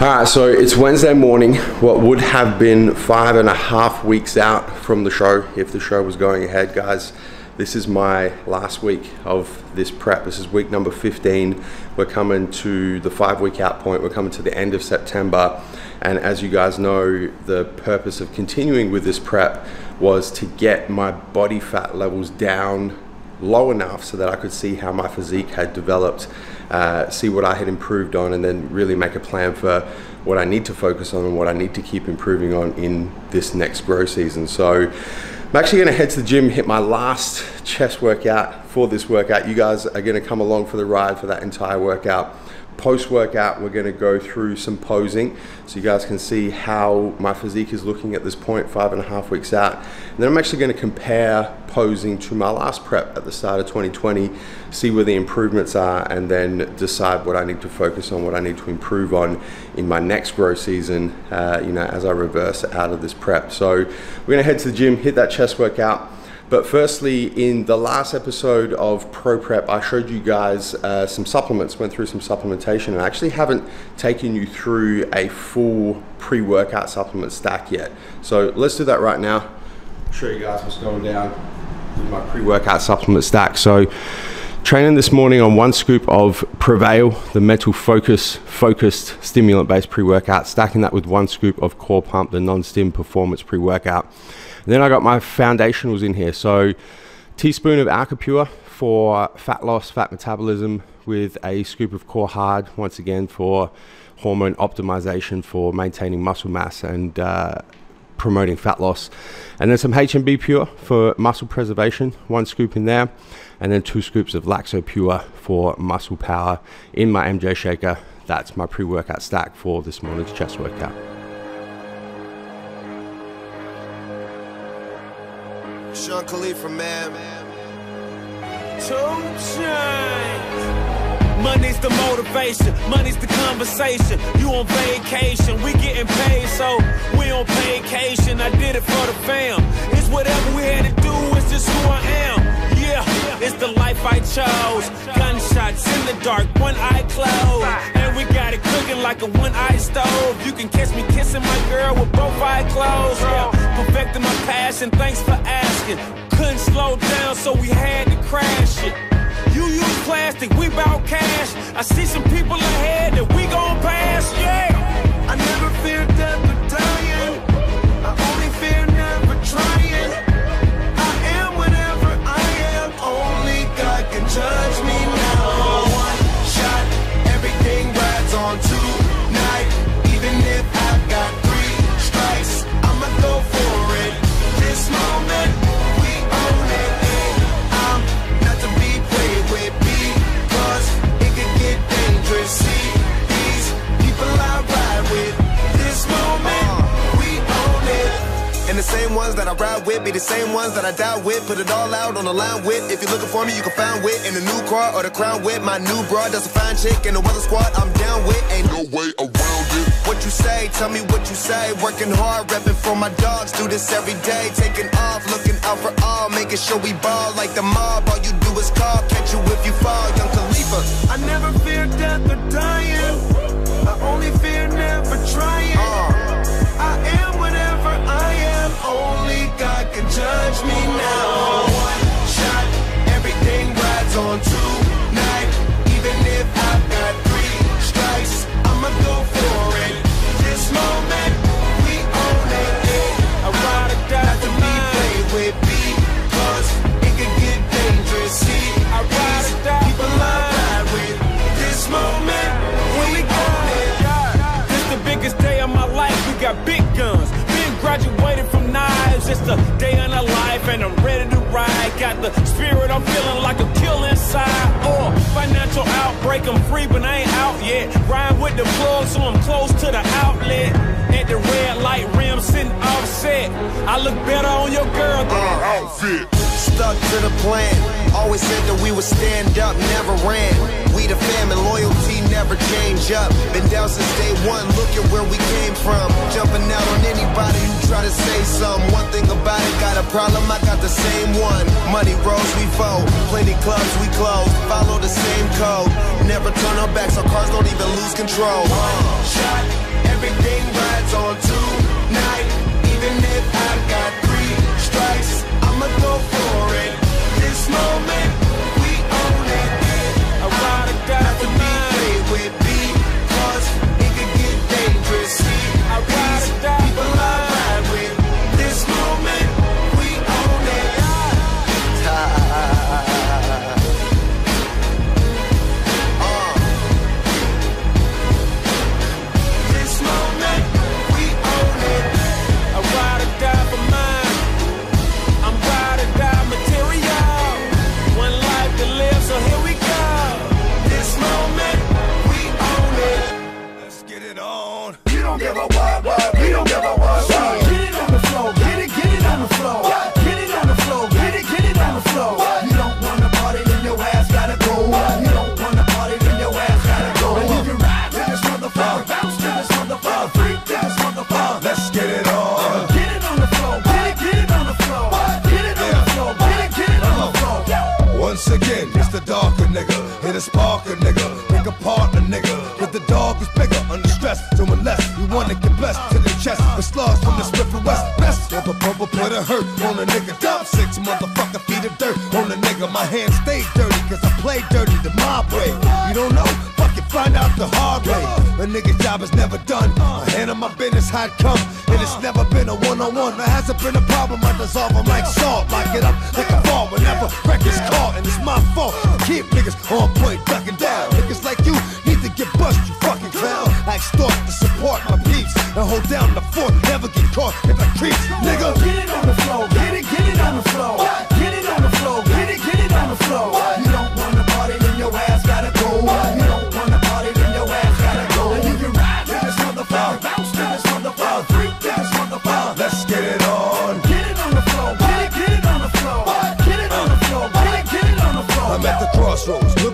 All right, so it's Wednesday morning, what would have been five and a half weeks out from the show, if the show was going ahead, guys. This is my last week of this prep. This is week number 15. We're coming to the five week out point. We're coming to the end of September. And as you guys know, the purpose of continuing with this prep was to get my body fat levels down low enough so that I could see how my physique had developed uh, see what I had improved on, and then really make a plan for what I need to focus on and what I need to keep improving on in this next grow season. So I'm actually gonna head to the gym, hit my last chest workout for this workout. You guys are gonna come along for the ride for that entire workout. Post workout, we're gonna go through some posing so you guys can see how my physique is looking at this point, five and a half weeks out. And then I'm actually gonna compare posing to my last prep at the start of 2020, see where the improvements are, and then decide what I need to focus on, what I need to improve on in my next grow season, uh, you know, as I reverse out of this prep. So we're gonna head to the gym, hit that chest workout, but firstly, in the last episode of Pro Prep, I showed you guys uh, some supplements, went through some supplementation, and I actually haven't taken you through a full pre-workout supplement stack yet. So let's do that right now. Show you guys what's going down with my pre-workout supplement stack. So training this morning on one scoop of Prevail, the mental focus, focused stimulant-based pre-workout, stacking that with one scoop of Core Pump, the non-stim performance Then I got my foundationals in here. So teaspoon of Alkapure for fat loss, fat metabolism with a scoop of Core Hard, once again for hormone optimization for maintaining muscle mass and uh, promoting fat loss. And then some HMB Pure for muscle preservation, one scoop in there. And then two scoops of Laxo Pure for muscle power in my MJ shaker. That's my pre-workout stack for this morning's chest workout. Khalifa, man. Two chains. Money's the motivation, money's the conversation. You on vacation, we getting paid, so we on vacation. I did it for the fam. It's whatever we had to do, it's just who I am. Yeah, it's the life I chose. Gunshots in the dark, one eye closed. We got it cooking like a one eye stove. You can catch me kissing my girl with both eyes closed. Yeah, perfecting my passion, thanks for asking. Couldn't slow down, so we had to crash it. You use plastic, we bout cash. I see some people ahead that we gon' with be the same ones that I die with. Put it all out on the line with. If you're looking for me, you can find wit in the new car or the crown with. My new broad does a fine chick in the weather squad. I'm down with. Ain't no way around it. What you say? Tell me what you say. Working hard, repping for my dogs. Do this every day. Taking off, looking out for all. Making sure we ball like the mob. All you do is call. It's day in the life, and I'm ready to ride. Got the spirit, I'm feeling like a kill inside. Or oh, financial outbreak, I'm free, but I ain't out yet. Ride with the plug, so I'm close to the outlet. At the red light rim, sitting offset. I look better on your girl than that outfit. Stuck to the plan. Always said that we would stand up, never ran. We the fam and loyalty never change up. Been down since day one, look at where we came from. Jumping out on anybody who try to say some. One thing about it, got a problem, I got the same one. Money rolls, we fold. Plenty clubs, we close. Follow the same code. Never turn our backs, our cars don't even lose control. Shot, of dirt on a nigga. My hands stay dirty cause I play dirty the mob way. You don't know? Fuck it, find out the hard way. A nigga's job is never done. I handle my business how come. And it's never been a one-on-one. There hasn't been a problem. I dissolve them like salt. Lock it up like a ball whenever records caught. And it's my fault. Keep niggas on point, ducking down. Niggas like you need to get bust, you fucking clown. I extort to support my peeps. And hold down the fort. Never get caught if I creeps. Nigga,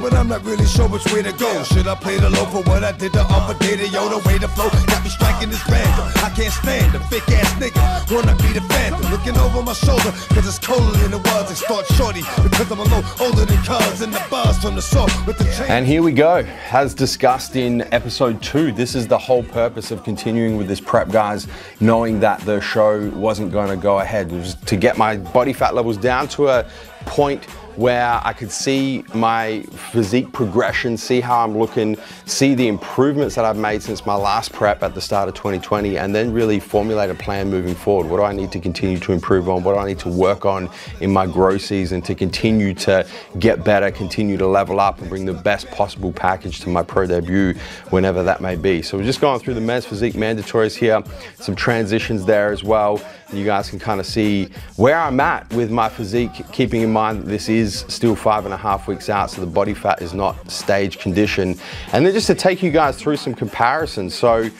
but I'm not really sure which way to go. Should I play the low for what I did the other day? The yo, the way the flow got me striking this random. I can't stand the fake ass nigga. Wanna be the phantom. Looking over my shoulder, cause it's colder than it was. Extort shorty because I'm a little older than cuz. And the buzz from the salt with the chain. And here we go. As discussed in episode two, this is the whole purpose of continuing with this prep, guys, knowing that the show wasn't going to go ahead. It was to get my body fat levels down to a point where I could see my physique progression, see how I'm looking, see the improvements that I've made since my last prep at the start of 2020, and then really formulate a plan moving forward. What do I need to continue to improve on? What do I need to work on in my grow season to continue to get better, continue to level up, and bring the best possible package to my pro debut whenever that may be? So we're just going through the men's physique mandatories here, some transitions there as well. You guys can kind of see where I'm at with my physique, keeping in mind that this is still five and a half weeks out, so the body fat is not stage condition. And then just to take you guys through some comparisons. So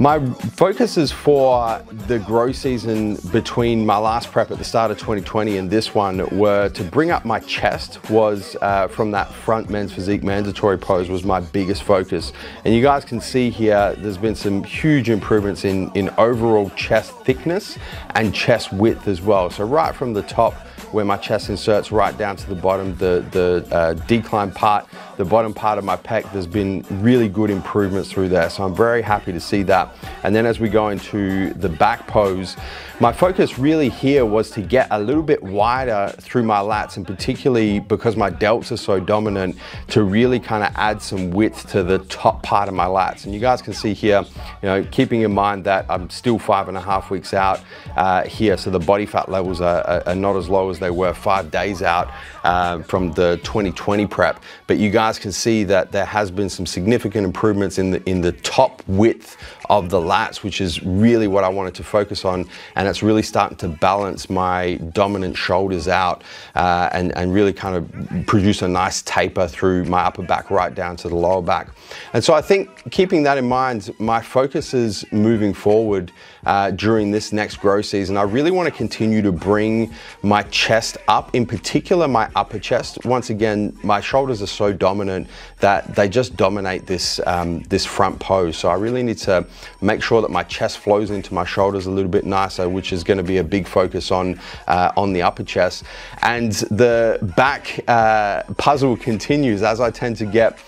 my focus is for the grow season between my last prep at the start of 2020 and this one were to bring up my chest was uh, from that front men's physique mandatory pose was my biggest focus. And you guys can see here, there's been some huge improvements in, in overall chest thickness and chest width as well. So right from the top, where my chest inserts right down to the bottom, the, the uh, decline part, the bottom part of my pec, there's been really good improvements through there. So I'm very happy to see that. And then as we go into the back pose, my focus really here was to get a little bit wider through my lats and particularly because my delts are so dominant to really kind of add some width to the top part of my lats. And you guys can see here, you know, keeping in mind that I'm still five and a half weeks out uh, here. So the body fat levels are, are, are not as low as they were five days out uh, from the 2020 prep. But you guys can see that there has been some significant improvements in the in the top width of the lats, which is really what I wanted to focus on. And it's really starting to balance my dominant shoulders out uh, and, and really kind of produce a nice taper through my upper back right down to the lower back. And so I think keeping that in mind, my focus is moving forward uh, during this next grow season. I really want to continue to bring my chest up, in particular my upper chest. Once again, my shoulders are so dominant that they just dominate this, um, this front pose. So I really need to make sure that my chest flows into my shoulders a little bit nicer, which is going to be a big focus on, uh, on the upper chest. And the back uh, puzzle continues as I tend to get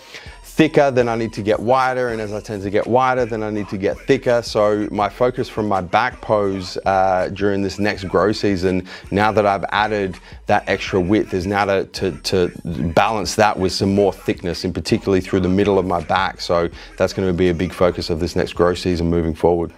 thicker, then I need to get wider, and as I tend to get wider, then I need to get thicker. So my focus from my back pose uh, during this next grow season, now that I've added that extra width, is now to, to, to balance that with some more thickness, and particularly through the middle of my back. So that's going to be a big focus of this next grow season moving forward.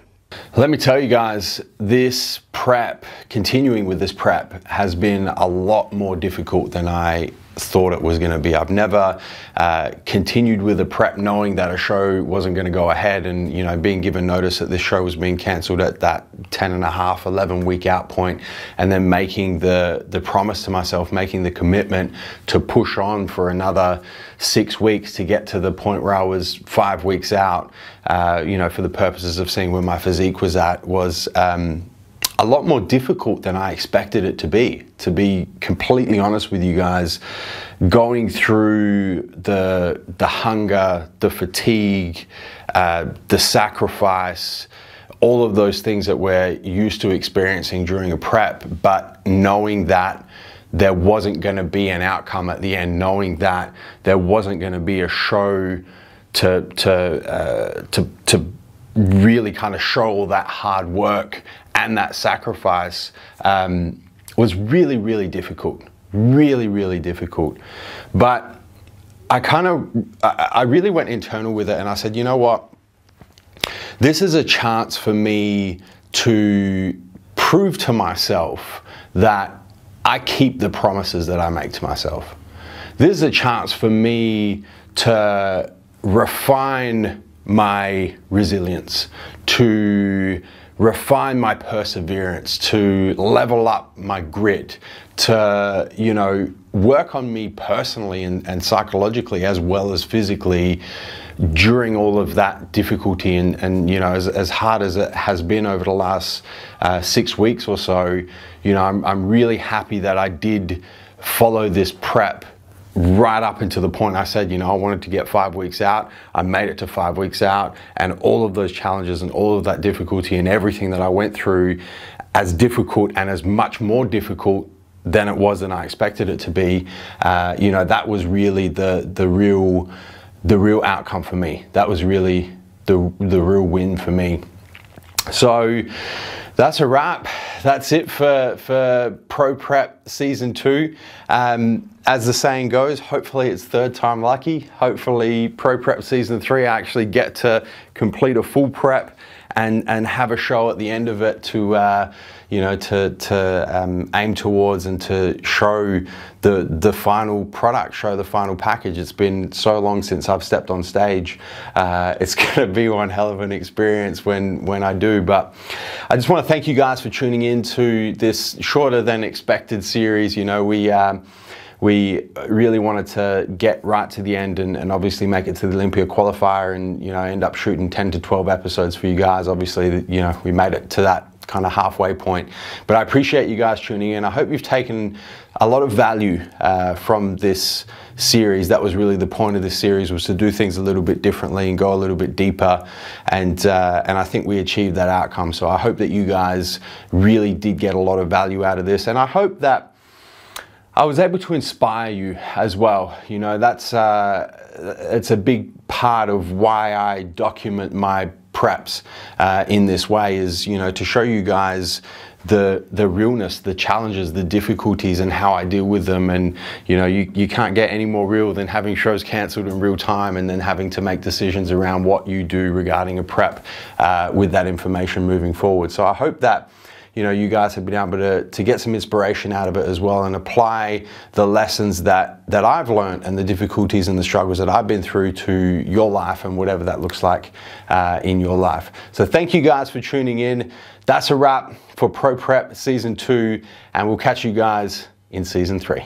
Let me tell you guys, this prep, continuing with this prep, has been a lot more difficult than I thought it was going to be. I've never uh, continued with a prep knowing that a show wasn't going to go ahead and, you know, being given notice that this show was being cancelled at that 10 and a half, 11 week out point and then making the, the promise to myself, making the commitment to push on for another six weeks to get to the point where I was five weeks out, uh, you know, for the purposes of seeing where my physique was at was, um, a lot more difficult than I expected it to be. To be completely honest with you guys, going through the the hunger, the fatigue, uh, the sacrifice, all of those things that we're used to experiencing during a prep, but knowing that there wasn't going to be an outcome at the end, knowing that there wasn't going to be a show to to uh, to to really kind of show all that hard work and that sacrifice um, was really, really difficult. Really, really difficult. But I kind of, I, I really went internal with it and I said, you know what? This is a chance for me to prove to myself that I keep the promises that I make to myself. This is a chance for me to refine my resilience, to refine my perseverance, to level up my grit, to, you know, work on me personally and, and psychologically as well as physically during all of that difficulty and, and you know as, as hard as it has been over the last uh, six weeks or so you know I'm, I'm really happy that I did follow this prep right up until the point I said, you know, I wanted to get five weeks out. I made it to five weeks out, and all of those challenges and all of that difficulty and everything that I went through, as difficult and as much more difficult than it was than I expected it to be. Uh, you know, that was really the the real the real outcome for me. That was really the the real win for me. So that's a wrap. That's it for, for Pro Prep Season 2. Um, as the saying goes, hopefully it's third time lucky. Hopefully Pro Prep Season 3 I actually get to complete a full prep and, and have a show at the end of it to, uh, you know, to, to um, aim towards and to show the, the final product, show the final package. It's been so long since I've stepped on stage. Uh, it's going to be one hell of an experience when, when I do. But I just want to thank you guys for tuning in to this shorter than expected series. You know, we, um, we really wanted to get right to the end and, and, obviously make it to the Olympia qualifier and you know end up shooting 10 to 12 episodes for you guys. Obviously, you know we made it to that kind of halfway point. But I appreciate you guys tuning in. I hope you've taken a lot of value uh, from this series. That was really the point of this series was to do things a little bit differently and go a little bit deeper. And uh, and I think we achieved that outcome. So I hope that you guys really did get a lot of value out of this. And I hope that I was able to inspire you as well. You know, that's uh, it's a big part of why I document my preps uh, in this way is, you know, to show you guys the the realness, the challenges, the difficulties, and how I deal with them. And you know, you, you can't get any more real than having shows cancelled in real time, and then having to make decisions around what you do regarding a prep uh, with that information moving forward. So I hope that you know, you guys have been able to, to get some inspiration out of it as well and apply the lessons that, that I've learned and the difficulties and the struggles that I've been through to your life and whatever that looks like uh, in your life. So thank you guys for tuning in. That's a wrap for Pro Prep Season 2 and we'll catch you guys in Season 3.